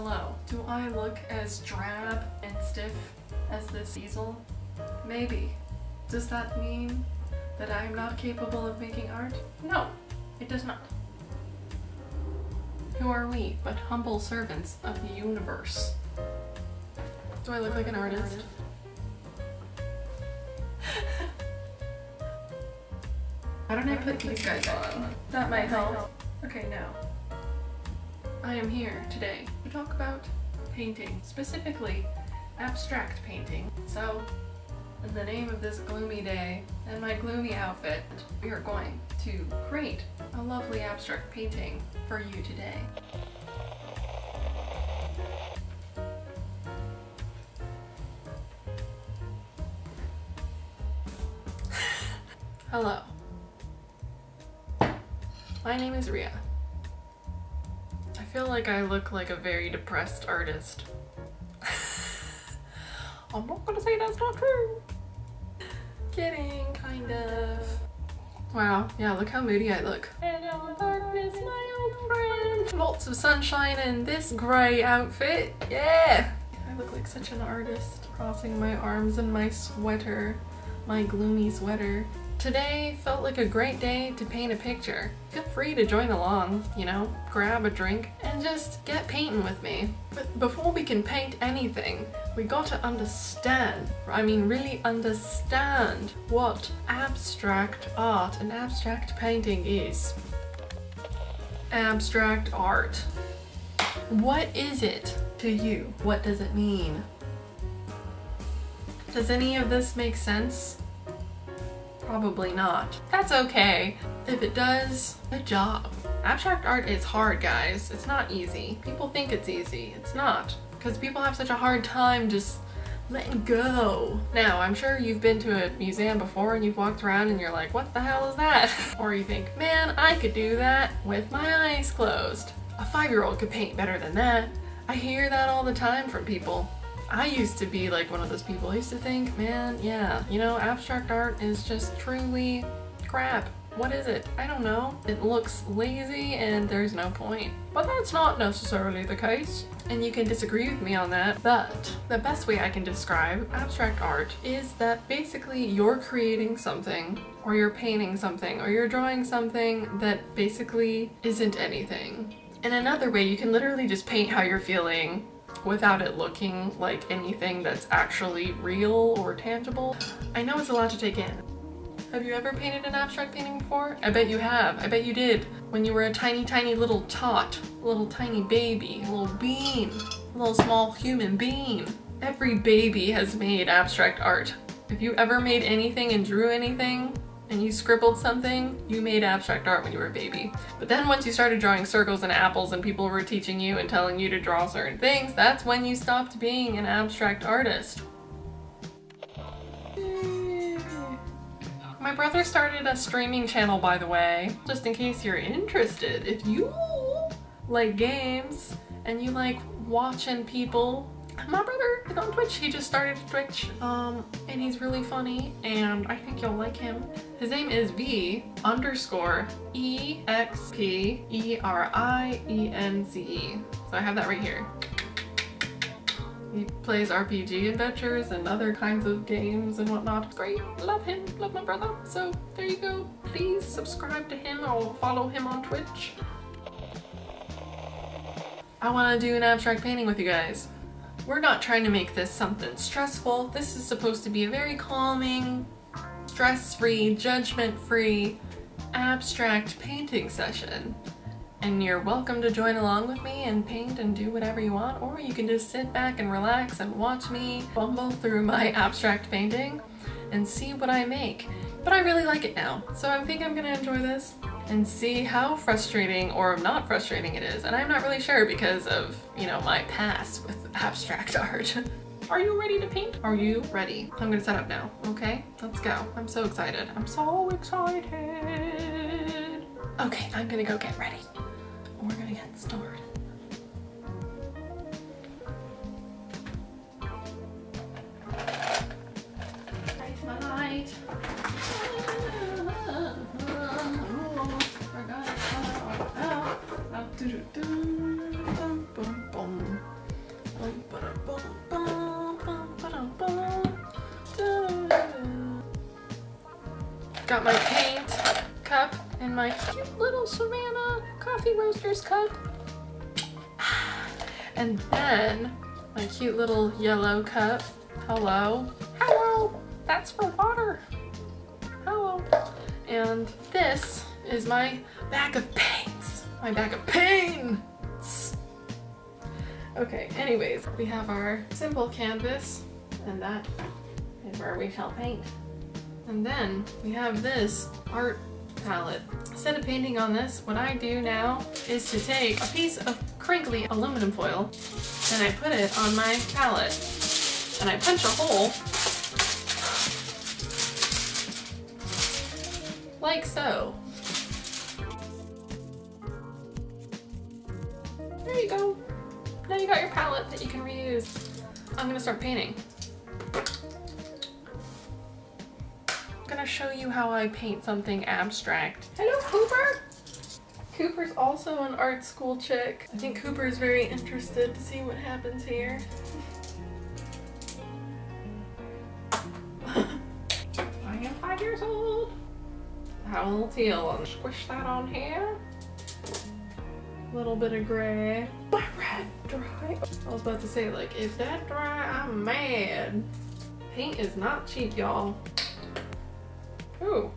Hello. Do I look as drab and stiff as this easel? Maybe. Does that mean that I'm not capable of making art? No, it does not. Who are we but humble servants of the universe? Do I look like an artist? Why don't I put these guys on? That might help. Okay, now. I am here today to talk about painting, specifically abstract painting. So, in the name of this gloomy day and my gloomy outfit, we are going to create a lovely abstract painting for you today. Hello. My name is Ria. Feel like I look like a very depressed artist. I'm not gonna say that's not true. Kidding, kind of. Wow, yeah, look how moody I look. Hello, darkness, my old friend. Lots of sunshine in this grey outfit. Yeah! I look like such an artist. Crossing my arms in my sweater. My gloomy sweater. Today felt like a great day to paint a picture. Feel free to join along, you know, grab a drink and just get painting with me. But before we can paint anything, we got to understand, I mean really understand what abstract art and abstract painting is. Abstract art. What is it to you? What does it mean? Does any of this make sense? Probably not. That's okay. If it does, good job. Abstract art is hard, guys. It's not easy. People think it's easy. It's not. Because people have such a hard time just letting go. Now, I'm sure you've been to a museum before and you've walked around and you're like, what the hell is that? or you think, man, I could do that with my eyes closed. A five-year-old could paint better than that. I hear that all the time from people. I used to be like one of those people. I used to think, man, yeah, you know, abstract art is just truly crap. What is it? I don't know. It looks lazy and there's no point. But that's not necessarily the case. And you can disagree with me on that, but the best way I can describe abstract art is that basically you're creating something or you're painting something or you're drawing something that basically isn't anything. In another way, you can literally just paint how you're feeling without it looking like anything that's actually real or tangible. I know it's a lot to take in. Have you ever painted an abstract painting before? I bet you have. I bet you did. When you were a tiny, tiny little tot, little tiny baby, little bean, little small human being. Every baby has made abstract art. If you ever made anything and drew anything, and you scribbled something, you made abstract art when you were a baby. But then once you started drawing circles and apples and people were teaching you and telling you to draw certain things, that's when you stopped being an abstract artist. My brother started a streaming channel, by the way, just in case you're interested. If you like games and you like watching people my brother is on Twitch. He just started Twitch, um, and he's really funny, and I think you'll like him. His name is V underscore E X P E R I E N Z E. So I have that right here. He plays RPG adventures and other kinds of games and whatnot. Great, love him, love my brother. So there you go. Please subscribe to him or follow him on Twitch. I want to do an abstract painting with you guys. We're not trying to make this something stressful. This is supposed to be a very calming, stress-free, judgment-free, abstract painting session. And you're welcome to join along with me and paint and do whatever you want, or you can just sit back and relax and watch me bumble through my abstract painting and see what I make. But I really like it now, so I think I'm gonna enjoy this and see how frustrating or not frustrating it is. And I'm not really sure because of, you know, my past with abstract art. Are you ready to paint? Are you ready? I'm gonna set up now, okay? Let's go. I'm so excited. I'm so excited. Okay, I'm gonna go get ready. We're gonna get started. Got my paint cup and my cute little Savannah coffee roasters cup. And then my cute little yellow cup. Hello. Hello. That's for water. Hello. And this is my bag of paints. My bag of paints. Okay, anyways, we have our simple canvas and that is where we shall paint. And then we have this art palette. Instead of painting on this, what I do now is to take a piece of crinkly aluminum foil and I put it on my palette and I punch a hole like so. There you go. Now you got your palette that you can reuse. I'm gonna start painting. Show you how I paint something abstract. Hello, Cooper! Cooper's also an art school chick. I think Cooper is very interested to see what happens here. I am five years old. Have a little teal squish that on here. A little bit of gray. My red dry. I was about to say like, if that dry, I'm mad. Paint is not cheap, y'all. Ooh.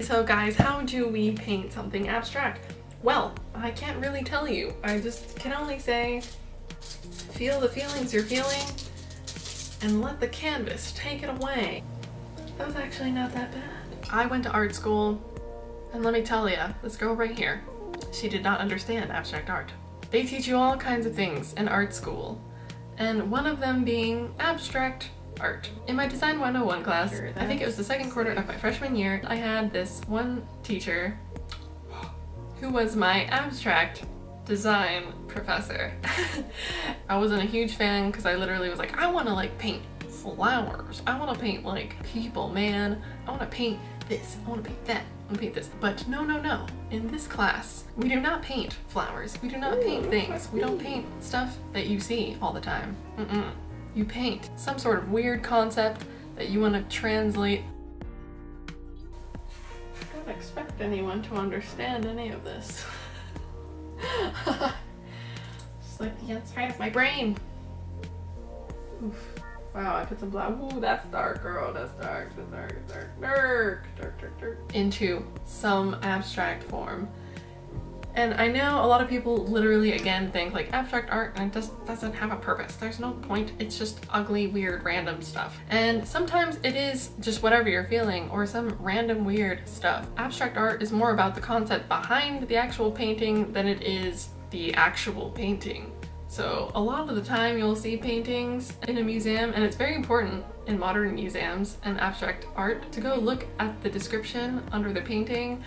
So guys, how do we paint something abstract? Well, I can't really tell you. I just can only say, feel the feelings you're feeling and let the canvas take it away. That was actually not that bad. I went to art school and let me tell you, this girl right here, she did not understand abstract art. They teach you all kinds of things in art school, and one of them being abstract art. In my Design 101 class, I think it was the second quarter of my freshman year, I had this one teacher who was my abstract design professor. I wasn't a huge fan because I literally was like, I want to like paint flowers. I want to paint like people, man. I want to paint this. I want to paint that. I want to paint this. But no, no, no. In this class, we do not paint flowers. We do not paint things. We don't paint stuff that you see all the time. Mm-mm. You paint some sort of weird concept that you want to translate I don't expect anyone to understand any of this. It's like the inside of my brain. Oof. Wow, I put some black. Ooh, that's dark, girl. That's dark. That's dark. That's dark. Dark. Dark. Dark. Dark. Into some abstract form. And I know a lot of people literally again think like abstract art and it just doesn't have a purpose. There's no point. It's just ugly, weird, random stuff. And sometimes it is just whatever you're feeling or some random weird stuff. Abstract art is more about the concept behind the actual painting than it is the actual painting. So a lot of the time you'll see paintings in a museum and it's very important in modern museums and abstract art to go look at the description under the painting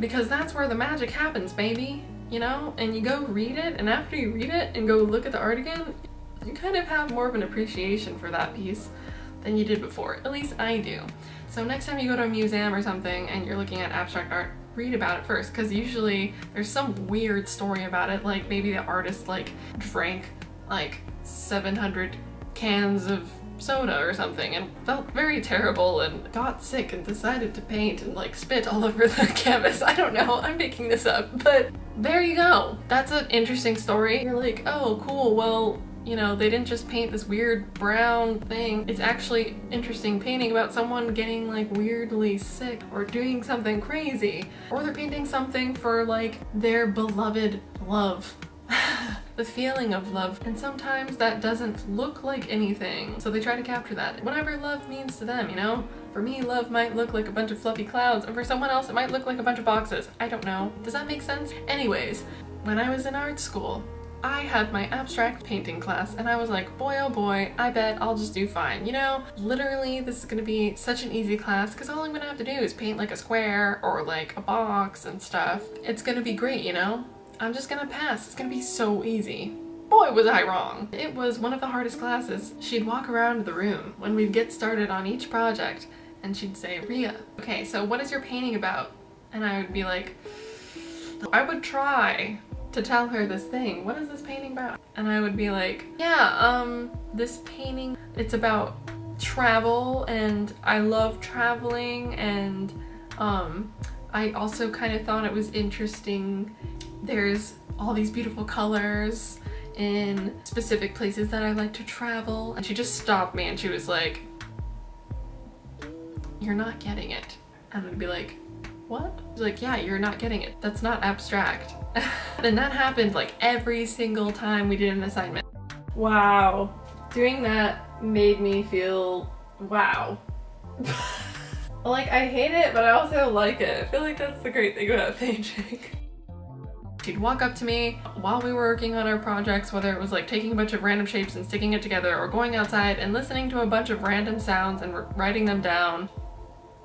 because that's where the magic happens, baby. You know? And you go read it, and after you read it and go look at the art again, you kind of have more of an appreciation for that piece than you did before. At least I do. So next time you go to a museum or something and you're looking at abstract art, read about it first because usually there's some weird story about it like maybe the artist like drank like 700 cans of soda or something and felt very terrible and got sick and decided to paint and like spit all over the canvas. I don't know, I'm making this up, but there you go. That's an interesting story. You're like, oh cool, well, you know, they didn't just paint this weird brown thing. It's actually interesting painting about someone getting like weirdly sick or doing something crazy. Or they're painting something for like their beloved love the feeling of love. And sometimes that doesn't look like anything. So they try to capture that. Whatever love means to them, you know? For me, love might look like a bunch of fluffy clouds, and for someone else, it might look like a bunch of boxes. I don't know. Does that make sense? Anyways, when I was in art school, I had my abstract painting class and I was like, boy oh boy, I bet I'll just do fine. You know, literally this is gonna be such an easy class because all I'm gonna have to do is paint like a square or like a box and stuff. It's gonna be great, you know? I'm just gonna pass. It's gonna be so easy. Boy, was I wrong. It was one of the hardest classes. She'd walk around the room when we'd get started on each project and she'd say, Ria, okay, so what is your painting about? And I would be like, I would try to tell her this thing. What is this painting about? And I would be like, yeah, um, this painting, it's about travel and I love traveling and Um, I also kind of thought it was interesting. There's all these beautiful colors in specific places that I like to travel. And she just stopped me and she was like, you're not getting it. And I'd be like, what? She's like, yeah, you're not getting it. That's not abstract. and that happened like every single time we did an assignment. Wow. Doing that made me feel, wow. like, I hate it, but I also like it. I feel like that's the great thing about painting. She'd walk up to me while we were working on our projects, whether it was like taking a bunch of random shapes and sticking it together or going outside and listening to a bunch of random sounds and writing them down.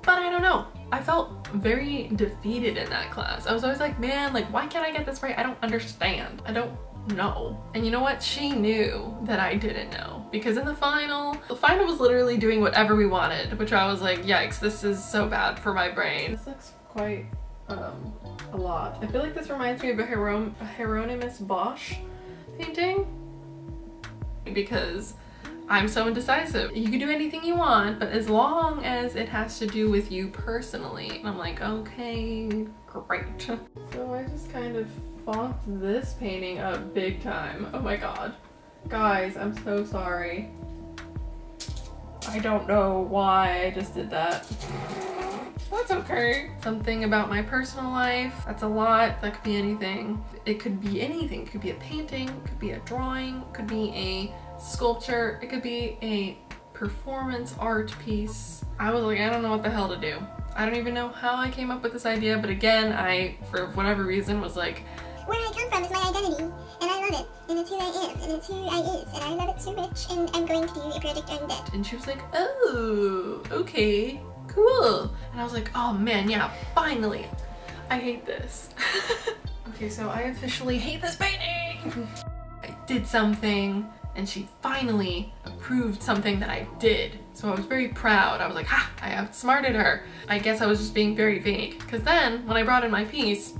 But I don't know. I felt very defeated in that class. I was always like, man, like, why can't I get this right? I don't understand. I don't know. And you know what? She knew that I didn't know because in the final, the final was literally doing whatever we wanted, which I was like, yikes, this is so bad for my brain. This looks quite um, a lot. I feel like this reminds me of a, Hieron a Hieronymus Bosch painting because I'm so indecisive. You can do anything you want, but as long as it has to do with you personally. I'm like, okay, great. So I just kind of fonked this painting up big time. Oh my god. Guys, I'm so sorry. I don't know why I just did that. That's okay. Something about my personal life. That's a lot. That could be anything. It could be anything. It could be a painting, it could be a drawing, it could be a sculpture, it could be a performance art piece. I was like, I don't know what the hell to do. I don't even know how I came up with this idea, but again, I, for whatever reason, was like, where I come from is my identity, and I love it, and it's who I am, and it's who I is, and I love it so much, and I'm going to do a project on that. And she was like, oh, okay, cool. And I was like, oh man, yeah, finally. I hate this. okay, so I officially hate this painting. I did something and she finally approved something that I did. So I was very proud. I was like, ha, I outsmarted her. I guess I was just being very vague. Because then, when I brought in my piece,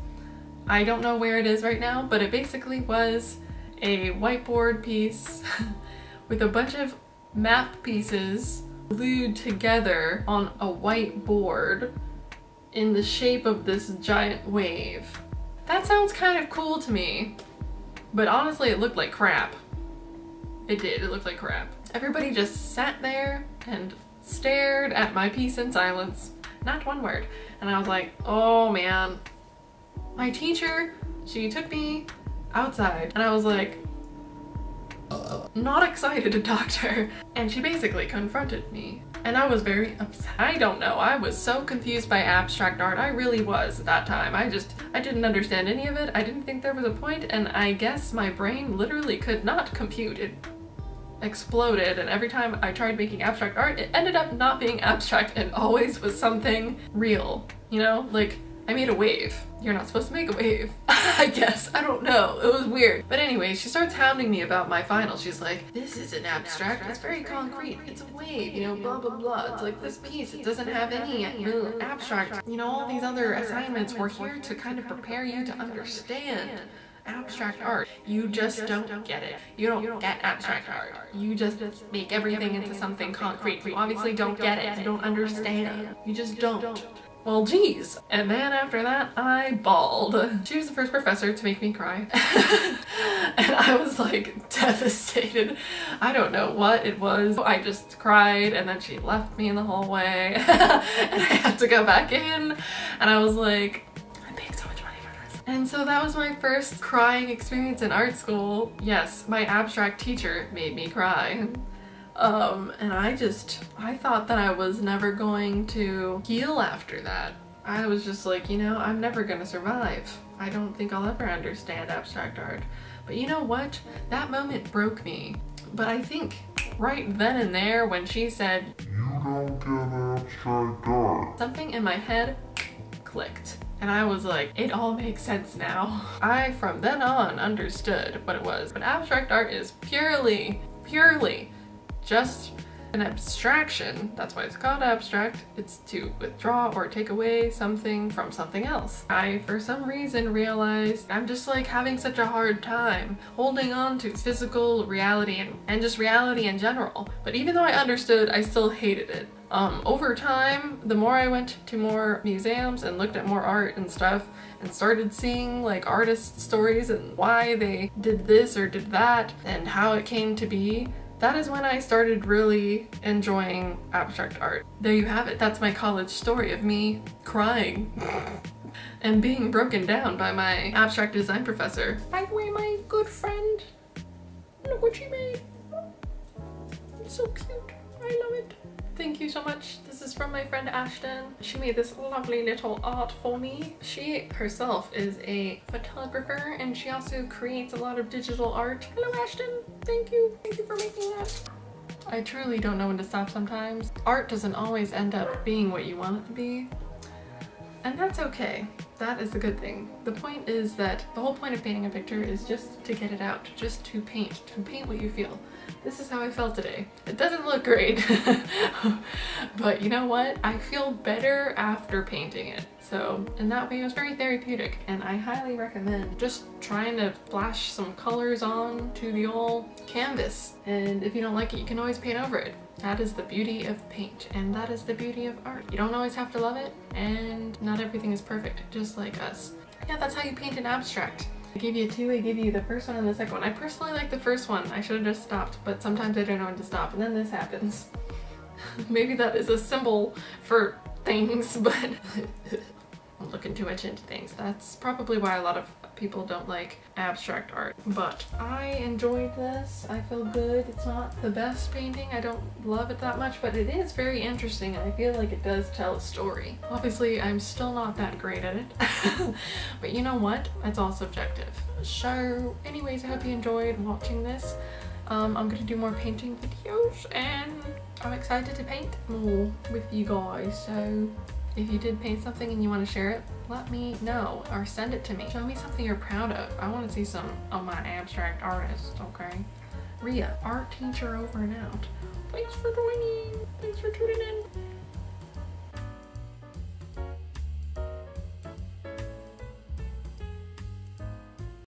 I don't know where it is right now, but it basically was a whiteboard piece with a bunch of map pieces glued together on a white board in the shape of this giant wave. That sounds kind of cool to me, but honestly it looked like crap. It did, it looked like crap. Everybody just sat there and stared at my piece in silence. Not one word. And I was like, oh man. My teacher, she took me outside and I was like, not excited to talk to her. And she basically confronted me. And I was very upset. I don't know. I was so confused by abstract art. I really was at that time. I just, I didn't understand any of it. I didn't think there was a point, and I guess my brain literally could not compute. It exploded, and every time I tried making abstract art, it ended up not being abstract and always was something real. You know? Like, I made a wave. You're not supposed to make a wave. I guess. I don't know. It was weird. But anyway, she starts hounding me about my final. She's like, this is an abstract. It's very concrete. It's a wave, you know, blah, blah, blah. It's like this piece. It doesn't have any abstract. You know, all these other assignments were here to kind of prepare you to understand abstract art. You just don't get it. You don't get abstract art. You just make everything into something concrete. You obviously don't get it. You don't understand. You just don't. Well, geez. And then after that, I bawled. She was the first professor to make me cry. and I was like devastated. I don't know what it was. I just cried and then she left me in the hallway and I had to go back in and I was like, I'm paying so much money for this. And so that was my first crying experience in art school. Yes, my abstract teacher made me cry. Um, and I just, I thought that I was never going to heal after that. I was just like, you know, I'm never gonna survive. I don't think I'll ever understand abstract art. But you know what? That moment broke me. But I think right then and there when she said, You don't get abstract art. Something in my head clicked. And I was like, it all makes sense now. I, from then on, understood what it was. But abstract art is purely, purely just an abstraction. That's why it's called abstract. It's to withdraw or take away something from something else. I, for some reason, realized I'm just like having such a hard time holding on to physical reality and, and just reality in general. But even though I understood, I still hated it. Um, over time, the more I went to more museums and looked at more art and stuff and started seeing like artist stories and why they did this or did that and how it came to be, that is when I started really enjoying abstract art. There you have it. That's my college story of me crying and being broken down by my abstract design professor. By the way, my good friend, look what she made. It's so cute. I love it. Thank you so much. This is from my friend Ashton. She made this lovely little art for me. She herself is a photographer and she also creates a lot of digital art. Hello Ashton. Thank you. Thank you for making that. I truly don't know when to stop sometimes. Art doesn't always end up being what you want it to be. And that's okay. That is a good thing. The point is that the whole point of painting a picture is just to get it out, just to paint, to paint what you feel. This is how I felt today. It doesn't look great, but you know what? I feel better after painting it. So in that way it was very therapeutic and I highly recommend just trying to flash some colors on to the old canvas. And if you don't like it, you can always paint over it. That is the beauty of paint and that is the beauty of art. You don't always have to love it and not everything is perfect, just like us. Yeah, that's how you paint an abstract. I gave you two, I gave you the first one and the second one. I personally like the first one. I should have just stopped, but sometimes I don't know when to stop and then this happens. Maybe that is a symbol for things, but looking too much into things. That's probably why a lot of people don't like abstract art. But I enjoyed this. I feel good. It's not the best painting. I don't love it that much, but it is very interesting and I feel like it does tell a story. Obviously, I'm still not that great at it. but you know what? It's all subjective. So anyways, I hope you enjoyed watching this. Um, I'm gonna do more painting videos and I'm excited to paint more with you guys. So if you did paint something and you want to share it, let me know or send it to me. Show me something you're proud of. I want to see some of my abstract artists, okay? Ria, art teacher over and out. Thanks for joining. Thanks for tuning in.